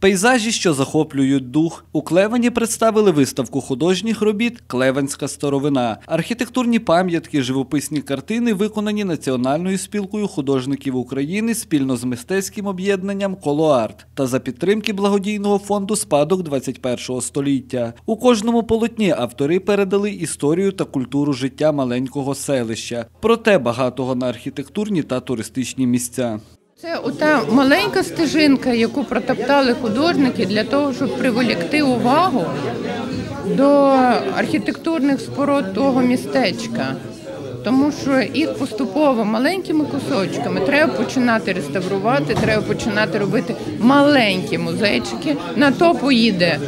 Пейзажі, що захоплюють дух. У Клевені представили виставку художніх робіт Клевенська старовина. Архітектурні пам'ятки, живописні картини виконані Національною спілкою художників України спільно з мистецьким об'єднанням Колоарт та за підтримки благодійного фонду Спадок 21 століття. У кожному полотні автори передали історію та культуру життя маленького селища, проте багатого на архітектурні та туристичні місця. Це ота маленька стежинка, яку протоптали художники для того, щоб приволікти увагу до архітектурних споруд того містечка. Тому що їх поступово маленькими кусочками треба починати реставрувати, треба починати робити маленькі музейчики. На то поїде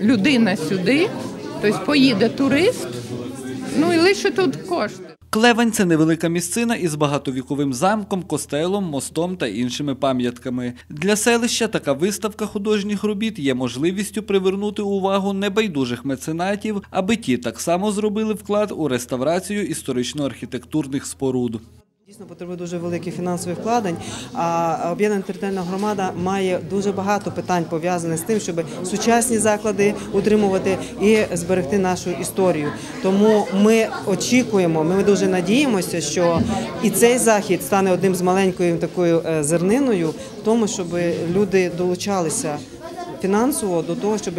людина сюди, тобто поїде турист, ну і лише тут кошти. Клевень це невелика місцина із багатовіковим замком, костелом, мостом та іншими пам'ятками. Для селища така виставка художніх робіт є можливістю привернути увагу небайдужих меценатів, аби ті так само зробили вклад у реставрацію історично-архітектурних споруд. Дійсно потребує дуже великих фінансових вкладень. А об'єднана територіальна громада має дуже багато питань пов'язаних з тим, щоб сучасні заклади утримувати і зберегти нашу історію. Тому ми очікуємо, ми дуже надіємося, що і цей захід стане одним з маленькою такою е, зерниною в тому, щоб люди долучалися фінансово до того, щоб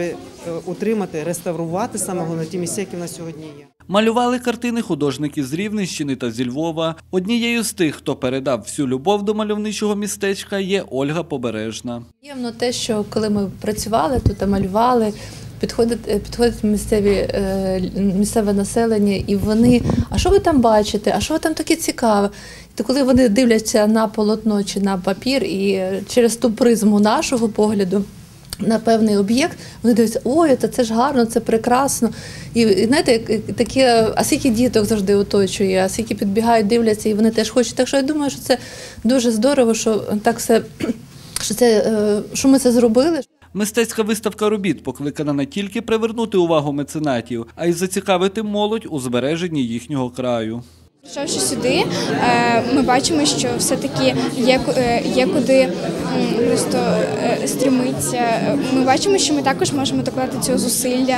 утримати, реставрувати саме головне ті місця, які в нас сьогодні є. Малювали картини художники з Рівненщини та зі Львова. Однією з тих, хто передав всю любов до мальовничого містечка, є Ольга Побережна. Приємно те, що коли ми працювали тут, а малювали, підходить, е, підходить місцеві, е, місцеве населення, і вони, а що ви там бачите? А що ви там таке цікаве? То коли вони дивляться на полотно чи на папір, і е, через ту призму нашого погляду. На певний об'єкт вони дивляться, ой, та це ж гарно, це прекрасно. І, і знаєте, таке, а скільки діток завжди оточує, а скільки підбігають, дивляться, і вони теж хочуть. Так що я думаю, що це дуже здорово, що так все що це е, що ми це зробили. Мистецька виставка робіт покликана не тільки привернути увагу меценатів, а й зацікавити молодь у збереженні їхнього краю. Прийшовши сюди, е, ми бачимо, що все-таки є, е, є куди просто е, стрімитися. Ми бачимо, що ми також можемо докладати цього зусилля,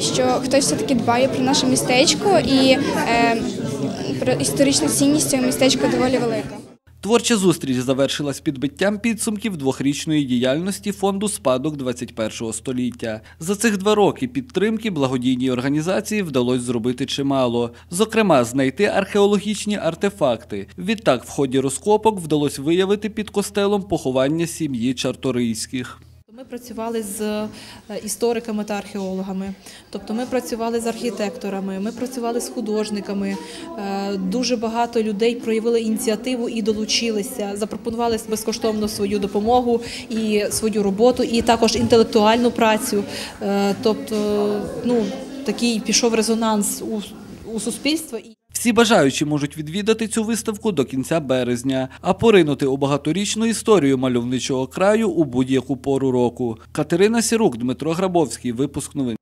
що хтось все-таки дбає про наше містечко і про історичну цінність цього містечка доволі велика. Творча зустріч завершилась підбиттям підсумків двохрічної діяльності фонду Спадок 21 століття. За цих два роки підтримки благодійній організації вдалося зробити чимало. Зокрема, знайти археологічні артефакти. Відтак, в ході розкопок вдалося виявити під костелом поховання сім'ї Чарторийських. Працювали з е, істориками та археологами, тобто ми працювали з архітекторами, ми працювали з художниками. Е, Дуже багато людей проявили ініціативу і долучилися, запропонували безкоштовно свою допомогу і свою роботу, і також інтелектуальну працю. Е, Тобто, ну такий пішов резонанс у, у суспільство. Всі бажаючі можуть відвідати цю виставку до кінця березня, а поринути у багаторічну історію мальовничого краю у будь-яку пору року. Катерина Сірук, Дмитро Грабовський. Випуск новин.